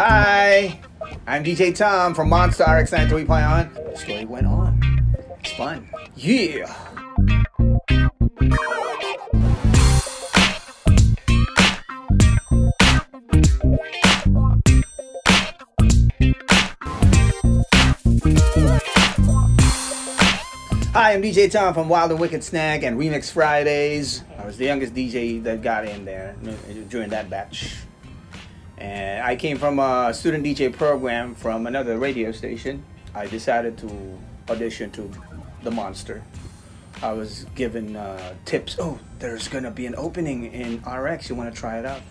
Hi, I'm DJ Tom from Monster RX 93.1. The story went on. It's fun. Yeah. Hi, I'm DJ Tom from Wild and Wicked Snack and Remix Fridays. I was the youngest DJ that got in there during that batch. And I came from a student DJ program from another radio station. I decided to audition to The Monster. I was given uh, tips. Oh, there's gonna be an opening in RX. You want to try it out?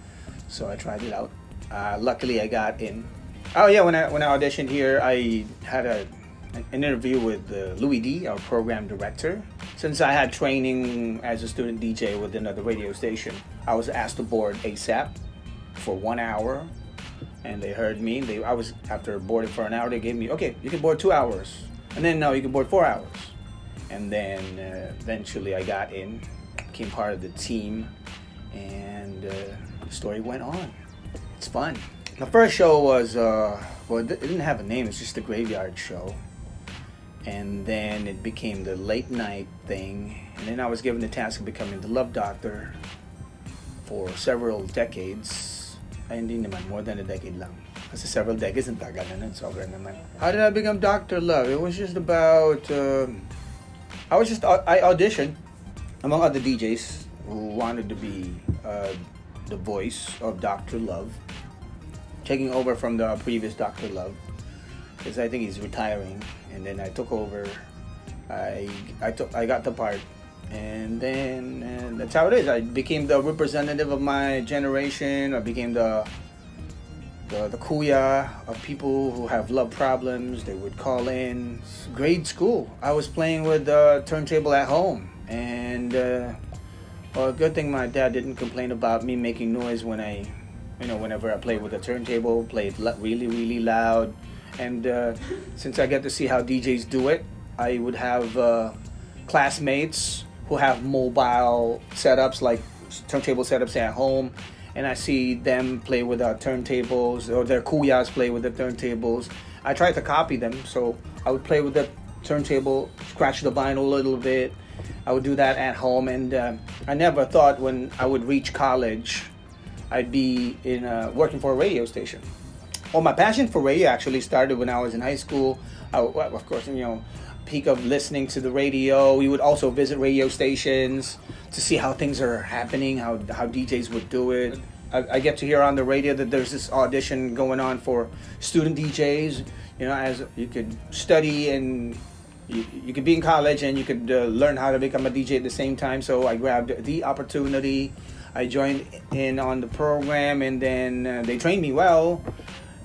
So I tried it out. Uh, luckily, I got in. Oh yeah, when I when I auditioned here, I had a an interview with uh, Louis D, our program director. Since I had training as a student DJ with another radio station, I was asked to board ASAP for one hour, and they heard me. They, I was after boarding for an hour. They gave me, okay, you can board two hours, and then no, you can board four hours, and then uh, eventually I got in, became part of the team, and uh, the story went on. It's fun. The first show was, uh, well, it didn't have a name. It's just the graveyard show and then it became the late night thing and then i was given the task of becoming the love doctor for several decades ay hindi naman. More than a decade lang. Kasi several decades ang tagal na nun. Sobra naman. How did i become dr love? It was just about um, i was just i auditioned among other djs who wanted to be uh, the voice of dr love. Taking over from the previous dr love. Because I think he's retiring. And then I took over. I I took I got the part, and then and that's how it is. I became the representative of my generation. I became the the, the kuya of people who have love problems. They would call in. Grade school. I was playing with the turntable at home, and uh, well, good thing my dad didn't complain about me making noise when I, you know, whenever I played with the turntable, played really really loud and uh, since I get to see how DJs do it, I would have uh, classmates who have mobile setups like turntable setups at home, and I see them play with our turntables or their kuyas play with the turntables. I tried to copy them, so I would play with the turntable, scratch the vinyl a little bit. I would do that at home, and uh, I never thought when I would reach college, I'd be in a, working for a radio station. Well, my passion for radio actually started when I was in high school. I, of course, you know, peak of listening to the radio. We would also visit radio stations to see how things are happening, how how DJs would do it. I, I, get to hear on the radio that there's this audition going on for student DJs. You know, as you could study and you, you could be in college and you could uh, learn how to become a DJ at the same time. So I grabbed the opportunity. I joined in on the program, and then uh, they trained me well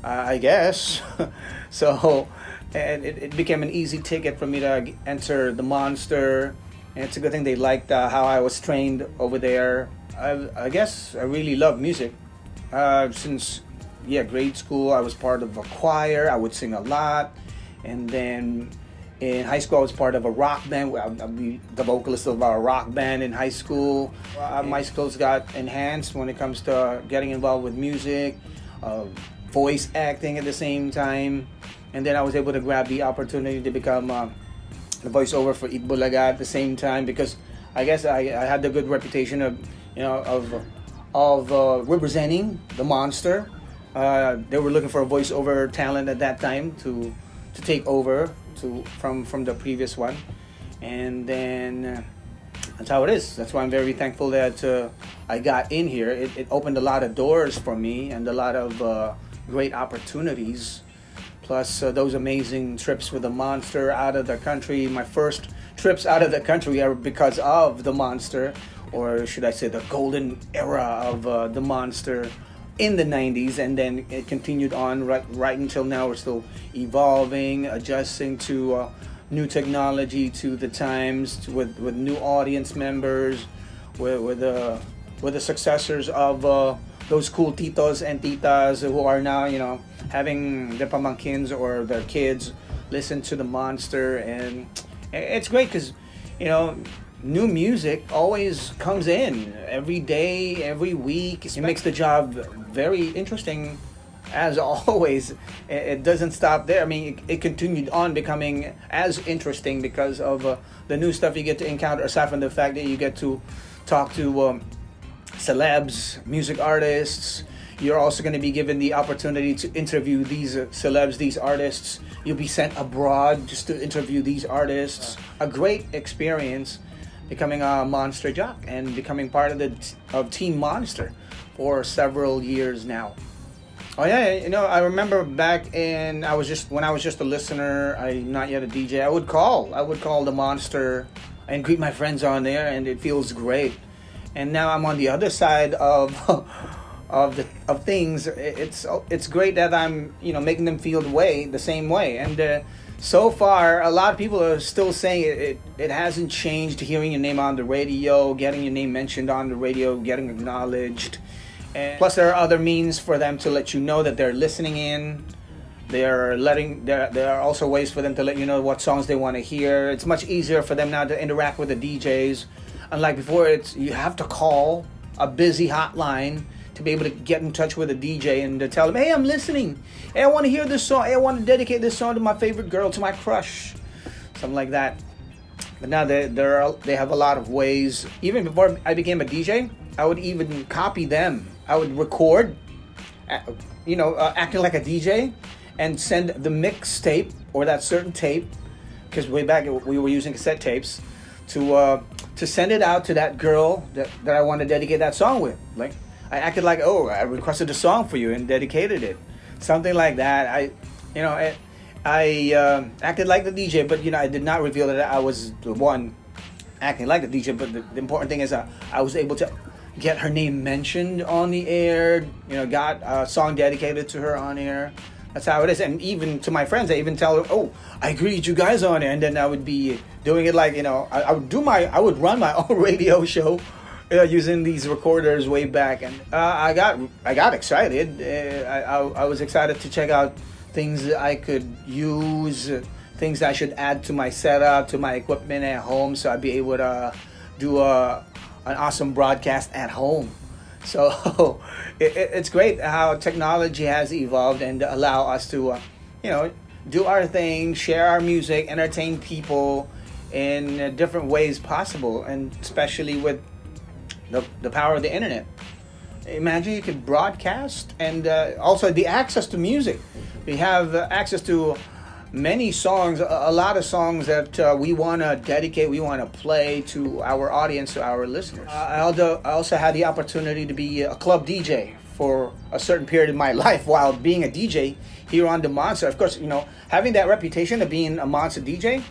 uh, I guess. so, and it, it, became an easy ticket for me to enter the monster. And it's a good thing they liked uh, how I was trained over there. I, I guess I really love music. Uh, since, yeah, grade school, I was part of a choir. I would sing a lot. And then in high school, I was part of a rock band. I'll be the vocalist of our rock band in high school. Uh, my skills got enhanced when it comes to getting involved with music. Uh, voice acting at the same time. And then I was able to grab the opportunity to become uh, the voiceover for Eat Bulaga at the same time because I guess I, I had the good reputation of, you know, of of uh, representing the monster. Uh, they were looking for a voiceover talent at that time to to take over to from from the previous one, and then uh, that's how it is. That's why I'm very thankful that uh, I got in here. It, it, opened a lot of doors for me and a lot of uh, great opportunities. Plus, uh, those amazing trips with the monster out of the country. My first trips out of the country are because of the monster, or should I say, the golden era of uh, the monster in the 90s and then it continued on right right until now we're still evolving adjusting to uh, new technology to the times to, with with new audience members with with the uh, with the successors of uh, those cool titos and titas who are now, you know, having their pamankins or their kids listen to the monster. And it's great because, you know, new music always comes in every day, every week. It makes the job very interesting as always, it, doesn't stop there. I mean, it, it, continued on becoming as interesting because of uh, the new stuff you get to encounter, aside from the fact that you get to talk to um, celebs, music artists. You're also going to be given the opportunity to interview these celebs, these artists. You'll be sent abroad just to interview these artists. A great experience becoming a monster jock and becoming part of the of Team Monster for several years now. Oh yeah, you know, I remember back in I was just when I was just a listener, I not yet a DJ. I would call, I would call the Monster and greet my friends on there, and it feels great. And now I'm on the other side of of the of things. It's it's great that I'm you know making them feel the way the same way. And uh, so far, a lot of people are still saying it, it it hasn't changed. Hearing your name on the radio, getting your name mentioned on the radio, getting acknowledged and plus, there are other means for them to let you know that they're listening in. They're letting there. There are also ways for them to let you know what songs they want to hear. It's much easier for them now to interact with the DJs. Unlike before, it's you have to call a busy hotline to be able to get in touch with a DJ and to tell them, "Hey, I'm listening. Hey, I want to hear this song. Hey, I want to dedicate this song to my favorite girl, to my crush, something like that." But now they there are they have a lot of ways. Even before I became a DJ, I would even copy them I would record, you know, uh, acting like a DJ, and send the mix tape or that certain tape, because way back we were using cassette tapes, to uh, to send it out to that girl that, that I want to dedicate that song with. Like I acted like, oh, I requested a song for you and dedicated it, something like that. I, you know, I, I uh, acted like the DJ, but you know, I did not reveal that I was the one acting like the DJ. But the, the important thing is, uh, I was able to get her name mentioned on the air. You know, got a song dedicated to her on air. That's how it is. And even to my friends, I even tell them, "Oh, I greet you guys on it. and then I would be doing it like you know, I, I would do my, I would run my own radio show. Uh, using these recorders way back, and uh, I got I got excited. Uh, I, I, I was excited to check out things I could use, things I should add to my setup, to my equipment at home, so I'd be able to do a an awesome broadcast at home. So it, it's great how technology has evolved and allow us to, uh, you know, do our thing, share our music, entertain people in uh, different ways possible, and especially with the, the power of the internet. Imagine you could broadcast and uh, also the access to music. We have uh, access to many songs, a lot of songs that uh, we want to dedicate, we want to play to our audience, to our listeners. Uh, I, also, I also had the opportunity to be a club DJ for a certain period of my life while being a DJ here on the Monster. Of course, you know, having that reputation of being a Monster DJ,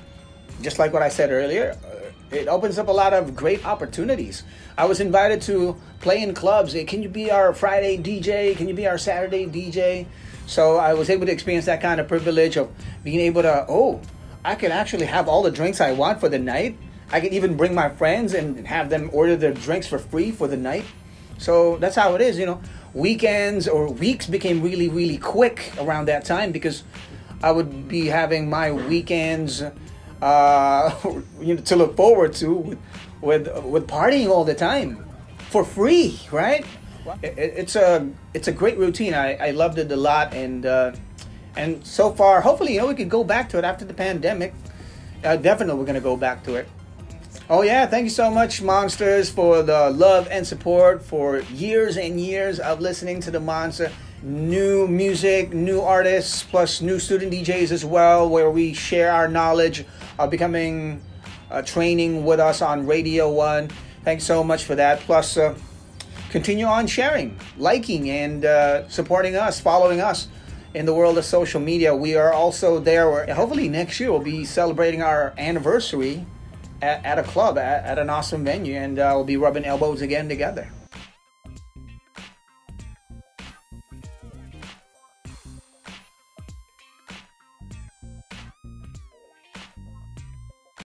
just like what I said earlier, uh, it opens up a lot of great opportunities. I was invited to play in clubs. Can you be our Friday DJ? Can you be our Saturday DJ? So I was able to experience that kind of privilege of being able to, oh, I can actually have all the drinks I want for the night. I can even bring my friends and have them order their drinks for free for the night. So that's how it is, you know. Weekends or weeks became really, really quick around that time because I would be having my weekends uh, you know, to look forward to with, with, with partying all the time for free, right? It, it's a it's a great routine. I, I loved it a lot, and uh, and so far, hopefully, you know, we could go back to it after the pandemic. Uh, definitely, we're gonna go back to it. Oh yeah, thank you so much, Monsters, for the love and support for years and years of listening to the Monster. New music, new artists, plus new student DJs as well, where we share our knowledge of becoming uh, training with us on Radio One. Thanks so much for that. Plus. Uh, continue on sharing, liking, and uh, supporting us, following us in the world of social media. We are also there. Where hopefully next year we'll be celebrating our anniversary at, at a club at, at, an awesome venue, and uh, we'll be rubbing elbows again together.